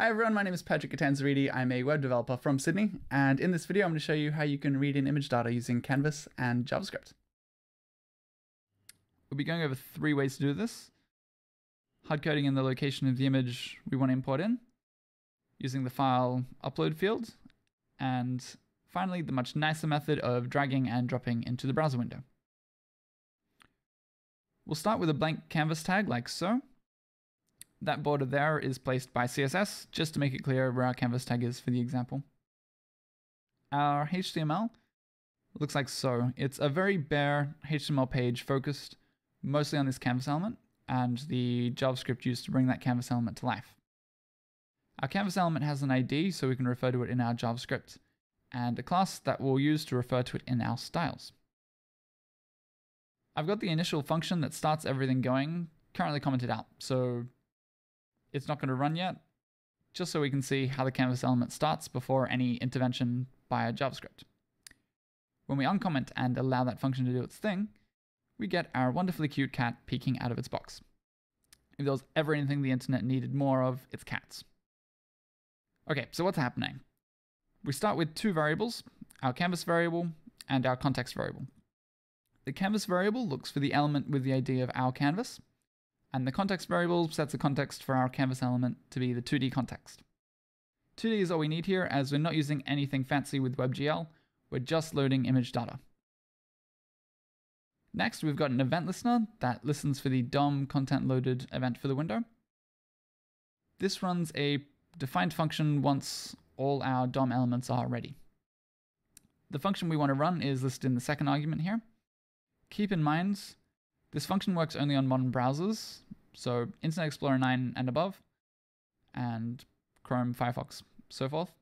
Hi everyone, my name is Patrick Catanzariti. I'm a web developer from Sydney, and in this video I'm going to show you how you can read in image data using Canvas and JavaScript. We'll be going over three ways to do this. Hardcoding in the location of the image we want to import in, using the file upload field, and finally the much nicer method of dragging and dropping into the browser window. We'll start with a blank canvas tag like so, that border there is placed by CSS, just to make it clear where our canvas tag is for the example. Our HTML looks like so. It's a very bare HTML page focused mostly on this canvas element and the JavaScript used to bring that canvas element to life. Our canvas element has an ID, so we can refer to it in our JavaScript, and a class that we'll use to refer to it in our styles. I've got the initial function that starts everything going currently commented out, so it's not going to run yet, just so we can see how the canvas element starts before any intervention by JavaScript. When we uncomment and allow that function to do its thing, we get our wonderfully cute cat peeking out of its box. If there was ever anything the internet needed more of, it's cats. Okay, so what's happening? We start with two variables, our canvas variable and our context variable. The canvas variable looks for the element with the ID of our canvas, and the context variable sets a context for our canvas element to be the 2D context. 2D is all we need here as we're not using anything fancy with WebGL, we're just loading image data. Next, we've got an event listener that listens for the DOM content loaded event for the window. This runs a defined function once all our DOM elements are ready. The function we want to run is listed in the second argument here. Keep in mind this function works only on modern browsers, so Internet Explorer 9 and above, and Chrome, Firefox, so forth.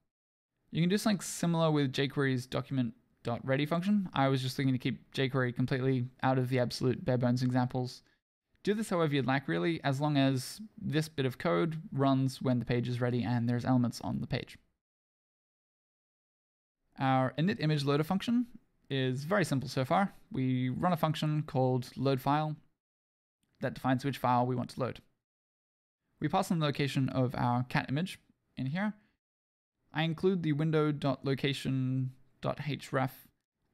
You can do something similar with jQuery's document.ready function. I was just thinking to keep jQuery completely out of the absolute bare bones examples. Do this however you'd like, really, as long as this bit of code runs when the page is ready and there's elements on the page. Our init image loader function is very simple so far. We run a function called load file that defines which file we want to load. We pass in the location of our cat image in here. I include the window.location.href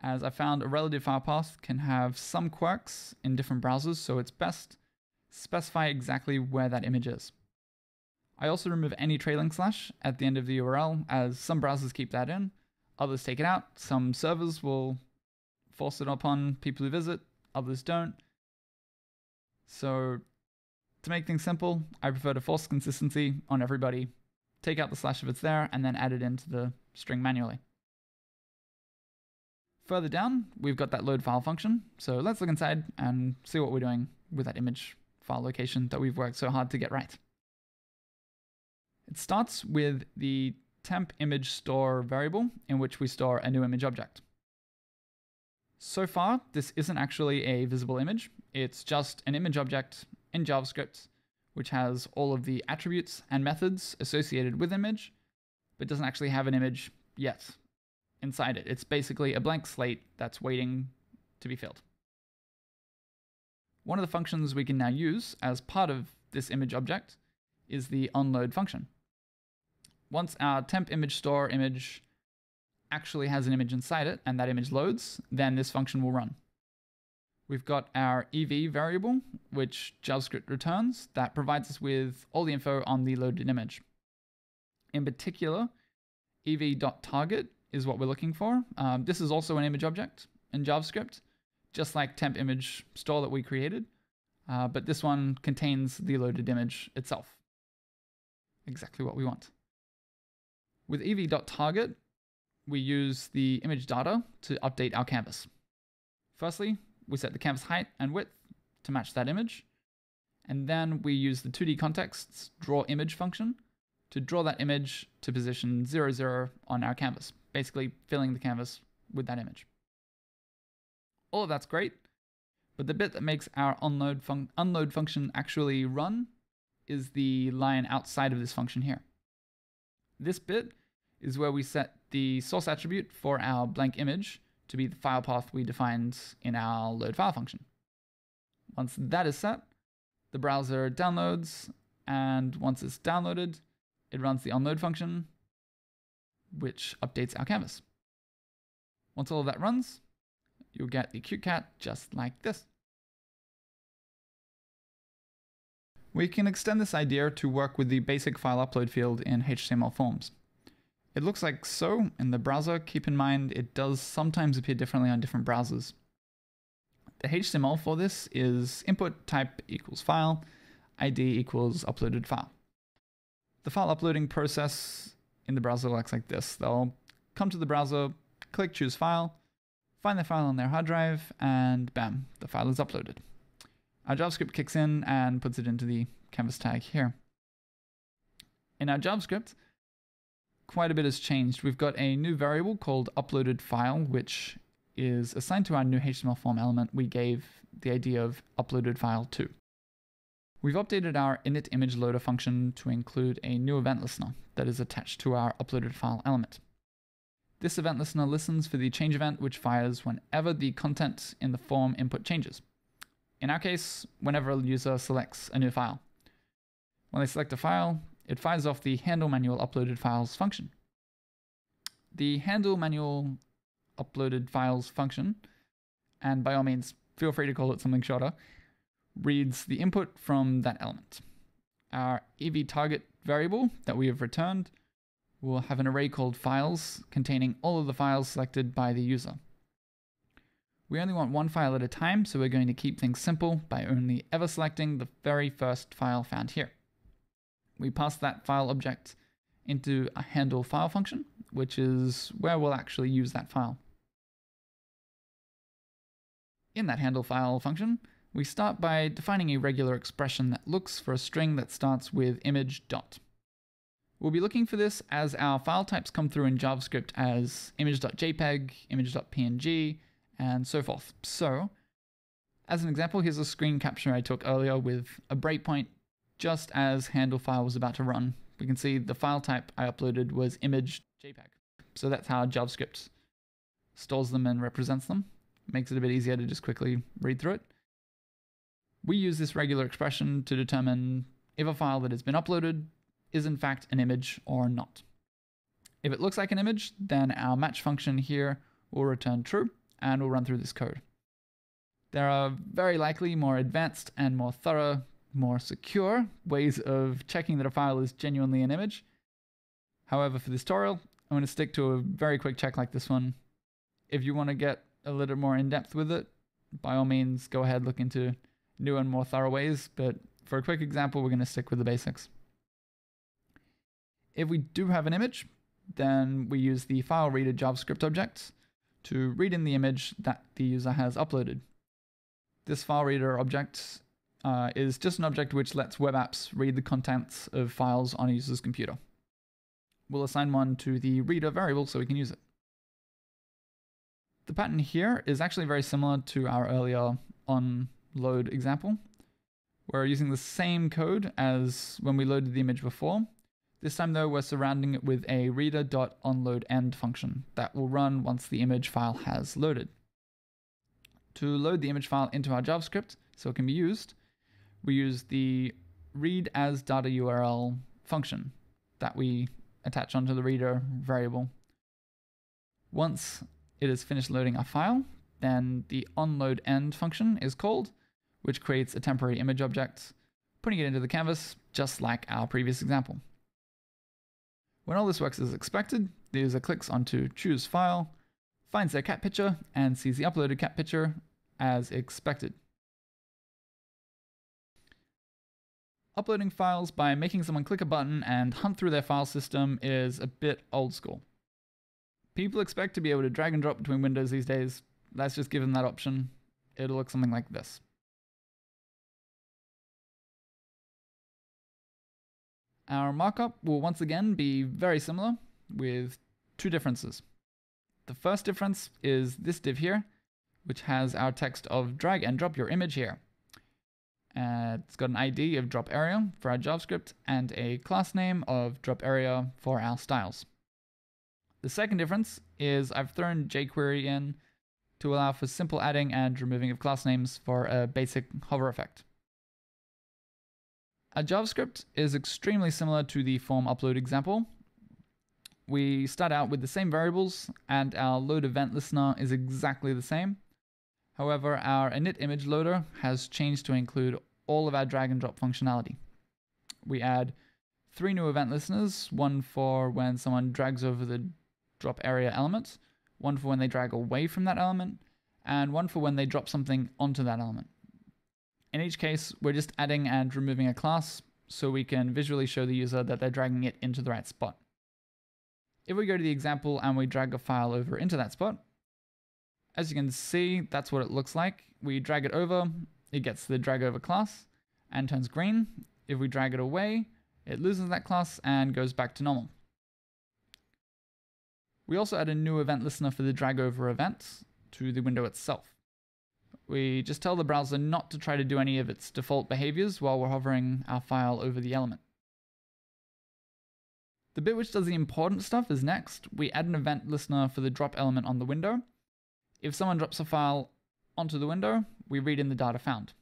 as I found a relative file path can have some quirks in different browsers, so it's best specify exactly where that image is. I also remove any trailing slash at the end of the URL as some browsers keep that in, Others take it out. Some servers will force it upon people who visit, others don't. So, to make things simple, I prefer to force consistency on everybody, take out the slash if it's there, and then add it into the string manually. Further down, we've got that load file function. So let's look inside and see what we're doing with that image file location that we've worked so hard to get right. It starts with the temp image store variable in which we store a new image object. So far, this isn't actually a visible image. It's just an image object in JavaScript, which has all of the attributes and methods associated with image, but doesn't actually have an image yet inside it. It's basically a blank slate that's waiting to be filled. One of the functions we can now use as part of this image object is the onload function. Once our temp image store image actually has an image inside it and that image loads, then this function will run. We've got our EV variable, which JavaScript returns, that provides us with all the info on the loaded image. In particular, ev.target is what we're looking for. Um, this is also an image object in JavaScript, just like temp image store that we created, uh, but this one contains the loaded image itself. Exactly what we want. With ev.target, we use the image data to update our canvas. Firstly, we set the canvas height and width to match that image. And then we use the 2D contexts draw image function to draw that image to position 0, 0 on our canvas, basically filling the canvas with that image. All of that's great, but the bit that makes our unload, fun unload function actually run is the line outside of this function here. This bit is where we set the source attribute for our blank image to be the file path we defined in our load file function. Once that is set, the browser downloads, and once it's downloaded, it runs the onload function, which updates our canvas. Once all of that runs, you'll get the cute cat just like this. We can extend this idea to work with the basic file upload field in HTML forms. It looks like so in the browser. Keep in mind it does sometimes appear differently on different browsers. The HTML for this is input type equals file, ID equals uploaded file. The file uploading process in the browser looks like this. They'll come to the browser, click choose file, find the file on their hard drive, and bam, the file is uploaded. Our JavaScript kicks in and puts it into the canvas tag here. In our JavaScript, quite a bit has changed. We've got a new variable called uploaded file, which is assigned to our new HTML form element we gave the idea of uploaded file to. We've updated our init image loader function to include a new event listener that is attached to our uploaded file element. This event listener listens for the change event which fires whenever the content in the form input changes. In our case, whenever a user selects a new file. When they select a file, it fires off the handle manual uploaded files function. The handle manual uploaded files function, and by all means, feel free to call it something shorter, reads the input from that element. Our EV target variable that we have returned will have an array called files containing all of the files selected by the user. We only want one file at a time, so we're going to keep things simple by only ever selecting the very first file found here. We pass that file object into a handle file function, which is where we'll actually use that file. In that handle file function, we start by defining a regular expression that looks for a string that starts with image dot. We'll be looking for this as our file types come through in JavaScript as image.jpg, image.png, and so forth. So, as an example, here's a screen capture I took earlier with a breakpoint just as handle file was about to run. We can see the file type I uploaded was image.jpg. So that's how JavaScript stores them and represents them. Makes it a bit easier to just quickly read through it. We use this regular expression to determine if a file that has been uploaded is in fact an image or not. If it looks like an image, then our match function here will return true and we'll run through this code. There are very likely more advanced and more thorough, more secure ways of checking that a file is genuinely an image. However, for this tutorial, I'm going to stick to a very quick check like this one. If you want to get a little more in depth with it, by all means, go ahead, look into new and more thorough ways. But for a quick example, we're going to stick with the basics. If we do have an image, then we use the file reader JavaScript object to read in the image that the user has uploaded. This file reader object uh, is just an object which lets web apps read the contents of files on a user's computer. We'll assign one to the reader variable so we can use it. The pattern here is actually very similar to our earlier on load example. We're using the same code as when we loaded the image before. This time though, we're surrounding it with a reader.onloadEnd function that will run once the image file has loaded. To load the image file into our JavaScript so it can be used, we use the read as data URL function that we attach onto the reader variable. Once it has finished loading our file, then the onload end function is called, which creates a temporary image object, putting it into the canvas, just like our previous example. When all this works as expected, the user clicks onto choose file, finds their cat picture, and sees the uploaded cat picture as expected. Uploading files by making someone click a button and hunt through their file system is a bit old school. People expect to be able to drag and drop between windows these days. Let's just give them that option. It'll look something like this. Our markup will once again be very similar with two differences. The first difference is this div here, which has our text of drag and drop your image here. Uh, it's got an ID of drop area for our JavaScript and a class name of drop area for our styles. The second difference is I've thrown jQuery in to allow for simple adding and removing of class names for a basic hover effect. Our JavaScript is extremely similar to the form upload example. We start out with the same variables and our load event listener is exactly the same. However, our init image loader has changed to include all of our drag and drop functionality. We add three new event listeners, one for when someone drags over the drop area element, one for when they drag away from that element, and one for when they drop something onto that element. In each case, we're just adding and removing a class so we can visually show the user that they're dragging it into the right spot. If we go to the example and we drag a file over into that spot, as you can see, that's what it looks like. We drag it over, it gets the drag over class and turns green. If we drag it away, it loses that class and goes back to normal. We also add a new event listener for the drag over event to the window itself. We just tell the browser not to try to do any of its default behaviors while we're hovering our file over the element. The bit which does the important stuff is next. We add an event listener for the drop element on the window. If someone drops a file onto the window, we read in the data found.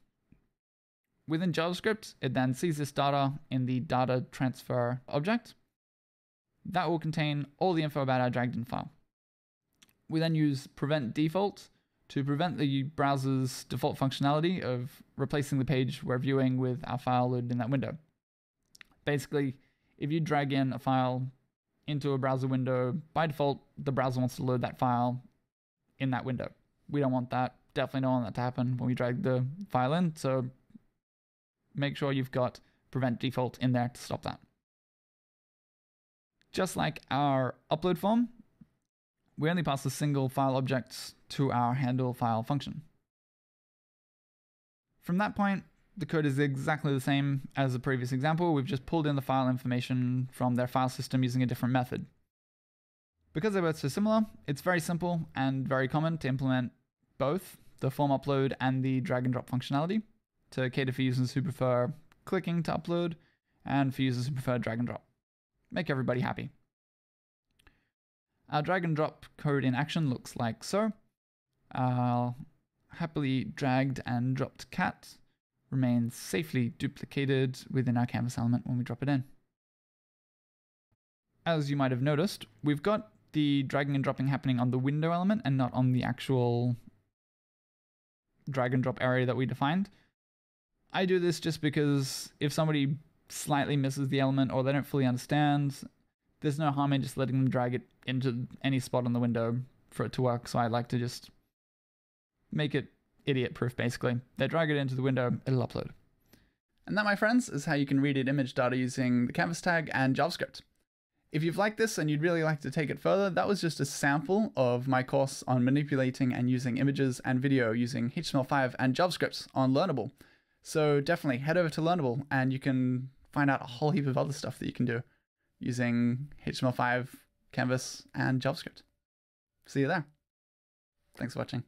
Within JavaScript, it then sees this data in the data transfer object. That will contain all the info about our dragged in file. We then use prevent default to prevent the browser's default functionality of replacing the page we're viewing with our file loaded in that window. Basically, if you drag in a file into a browser window, by default, the browser wants to load that file in that window. We don't want that. Definitely don't want that to happen when we drag the file in. So make sure you've got prevent default in there to stop that. Just like our upload form, we only pass a single file object to our handle file function. From that point, the code is exactly the same as the previous example. We've just pulled in the file information from their file system using a different method. Because they're both so similar, it's very simple and very common to implement both the form upload and the drag and drop functionality to cater for users who prefer clicking to upload and for users who prefer drag and drop. Make everybody happy. Our drag and drop code in action looks like so. Our happily dragged and dropped cat remains safely duplicated within our canvas element when we drop it in. As you might have noticed, we've got the dragging and dropping happening on the window element and not on the actual drag and drop area that we defined. I do this just because if somebody slightly misses the element or they don't fully understand, there's no harm in just letting them drag it into any spot on the window for it to work. So I like to just make it idiot proof basically. They drag it into the window, it'll upload. And that, my friends, is how you can read it image data using the canvas tag and JavaScript. If you've liked this and you'd really like to take it further, that was just a sample of my course on manipulating and using images and video using HTML5 and JavaScript on Learnable. So definitely head over to Learnable and you can find out a whole heap of other stuff that you can do using HTML5, Canvas, and JavaScript. See you there. Thanks for watching.